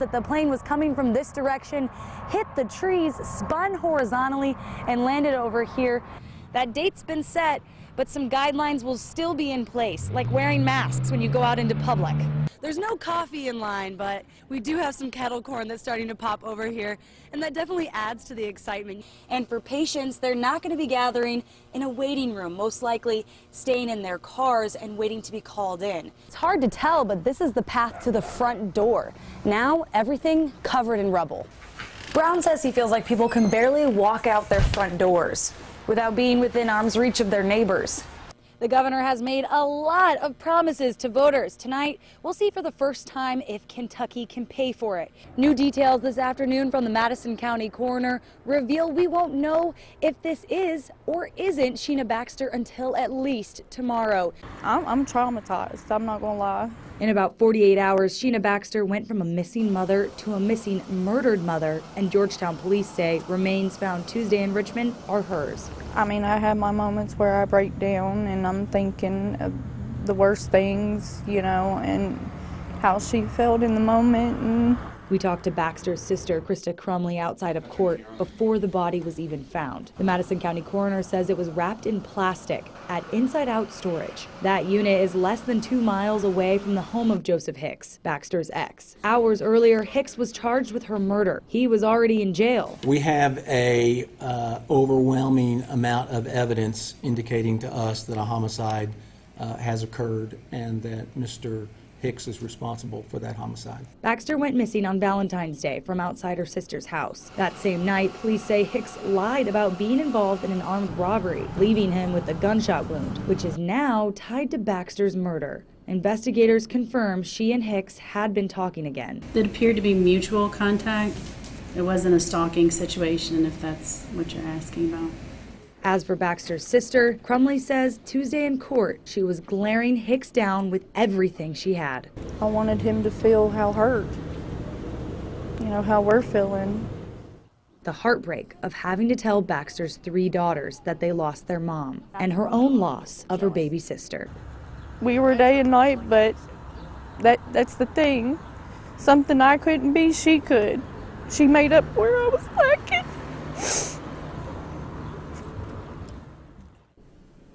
that the plane was coming from this direction, hit the trees, spun horizontally, and landed over here. That date's been set, but some guidelines will still be in place, like wearing masks when you go out into public. There's no coffee in line, but we do have some kettle corn that's starting to pop over here, and that definitely adds to the excitement. And for patients, they're not going to be gathering in a waiting room, most likely staying in their cars and waiting to be called in. It's hard to tell, but this is the path to the front door. Now, everything covered in rubble. Brown says he feels like people can barely walk out their front doors without being within arm's reach of their neighbors. The governor has made a lot of promises to voters. Tonight, we'll see for the first time if Kentucky can pay for it. New details this afternoon from the Madison County coroner reveal we won't know if this is or isn't Sheena Baxter until at least tomorrow. I'm, I'm traumatized, I'm not gonna lie. In about 48 hours, Sheena Baxter went from a missing mother to a missing murdered mother, and Georgetown police say remains found Tuesday in Richmond are hers. I mean, I have my moments where I break down and I'm thinking of the worst things, you know, and how she felt in the moment and we talked to Baxter's sister, Krista Crumley, outside of court before the body was even found. The Madison County coroner says it was wrapped in plastic at Inside Out Storage. That unit is less than two miles away from the home of Joseph Hicks, Baxter's ex. Hours earlier, Hicks was charged with her murder. He was already in jail. We have a uh, overwhelming amount of evidence indicating to us that a homicide uh, has occurred and that Mr. Hicks is responsible for that homicide. Baxter went missing on Valentine's Day from outside her sister's house. That same night, police say Hicks lied about being involved in an armed robbery, leaving him with a gunshot wound, which is now tied to Baxter's murder. Investigators confirm she and Hicks had been talking again. It appeared to be mutual contact. It wasn't a stalking situation, if that's what you're asking about. As for Baxter's sister, Crumley says Tuesday in court she was glaring Hicks down with everything she had. I wanted him to feel how hurt, you know, how we're feeling. The heartbreak of having to tell Baxter's three daughters that they lost their mom and her own loss of her baby sister. We were day and night, but that that's the thing. Something I couldn't be, she could. She made up where I was lacking.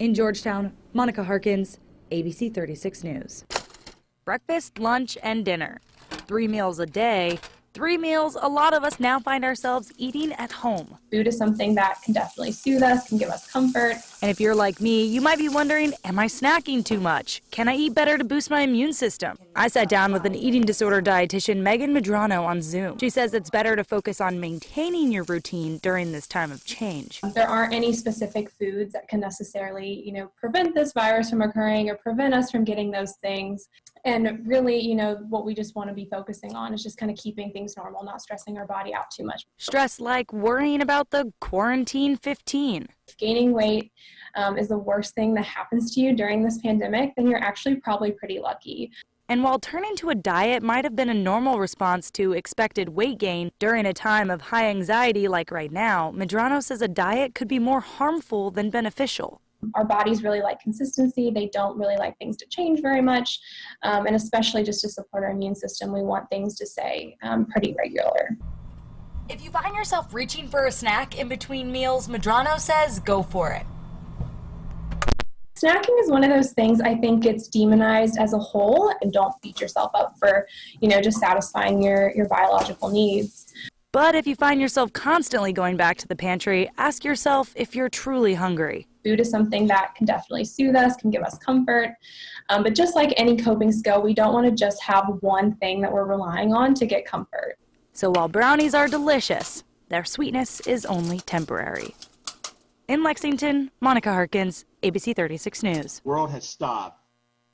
In Georgetown, Monica Harkins, ABC 36 News. Breakfast, lunch, and dinner. Three meals a day Three meals, a lot of us now find ourselves eating at home. Food is something that can definitely soothe us, can give us comfort. And if you're like me, you might be wondering, am I snacking too much? Can I eat better to boost my immune system? I sat down with an eating disorder dietitian, Megan Medrano, on Zoom. She says it's better to focus on maintaining your routine during this time of change. There aren't any specific foods that can necessarily, you know, prevent this virus from occurring or prevent us from getting those things. And really, you know, what we just want to be focusing on is just kind of keeping things normal, not stressing our body out too much. Stress like worrying about the quarantine 15. If gaining weight um, is the worst thing that happens to you during this pandemic, then you're actually probably pretty lucky. And while turning to a diet might have been a normal response to expected weight gain during a time of high anxiety like right now, Medrano says a diet could be more harmful than beneficial our bodies really like consistency. They don't really like things to change very much. Um, and especially just to support our immune system, we want things to stay um, pretty regular. If you find yourself reaching for a snack in between meals, Medrano says go for it. Snacking is one of those things I think gets demonized as a whole and don't beat yourself up for, you know, just satisfying your, your biological needs. But if you find yourself constantly going back to the pantry, ask yourself if you're truly hungry. Food is something that can definitely soothe us, can give us comfort. Um, but just like any coping skill, we don't want to just have one thing that we're relying on to get comfort. So while brownies are delicious, their sweetness is only temporary. In Lexington, Monica Harkins, ABC 36 News. World has stopped.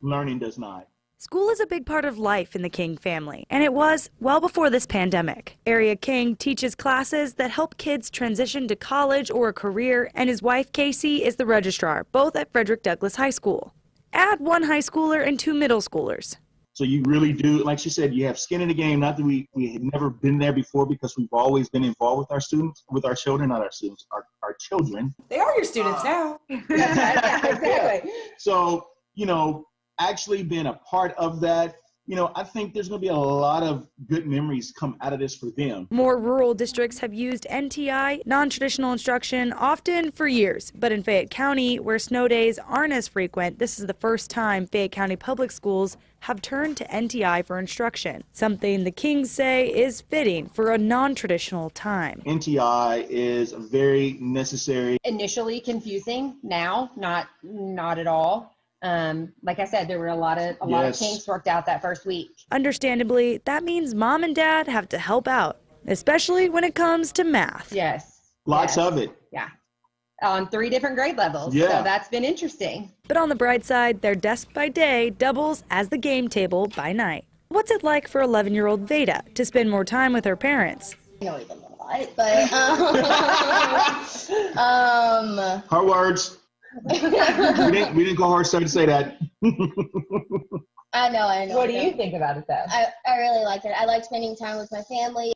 Learning does not. School is a big part of life in the King family, and it was well before this pandemic. Area King teaches classes that help kids transition to college or a career, and his wife Casey is the registrar, both at Frederick Douglass High School. Add one high schooler and two middle schoolers. So you really do, like she said, you have skin in the game. Not that we, we had never been there before because we've always been involved with our students, with our children, not our students, our, our children. They are your students uh, now. yeah, exactly. So, you know, actually been a part of that you know, I think there's going to be a lot of good memories come out of this for them. More rural districts have used NTI, non traditional instruction, often for years. But in Fayette County, where snow days aren't as frequent, this is the first time Fayette County Public Schools have turned to NTI for instruction, something the Kings say is fitting for a non traditional time. NTI is very necessary. Initially confusing, now not not at all. Um, like I said, there were a lot of a lot of kinks worked out that first week. Understandably, that means mom and dad have to help out, especially when it comes to math. Yes. Lots yes, of it. Yeah. On three different grade levels. Yeah. So that's been interesting. But on the bright side, their desk by day doubles as the game table by night. What's it like for 11 year old Veda to spend more time with her parents? know even a lot, but um, um, Hard words. We didn't we didn't go hard started to say that. I know, I know. What do you think about it though? I, I really liked it. I like spending time with my family.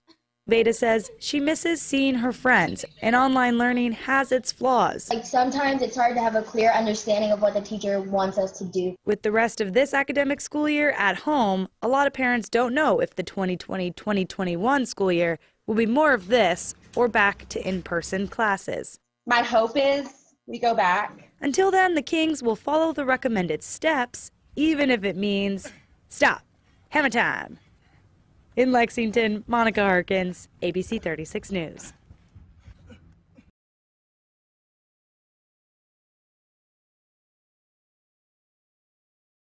Veda says she misses seeing her friends, and online learning has its flaws. Like sometimes it's hard to have a clear understanding of what the teacher wants us to do. With the rest of this academic school year at home, a lot of parents don't know if the 2020 2021 school year will be more of this or back to in person classes. My hope is we go back. Until then, the Kings will follow the recommended steps, even if it means stop, hammer time. In Lexington, Monica Harkins, ABC 36 News.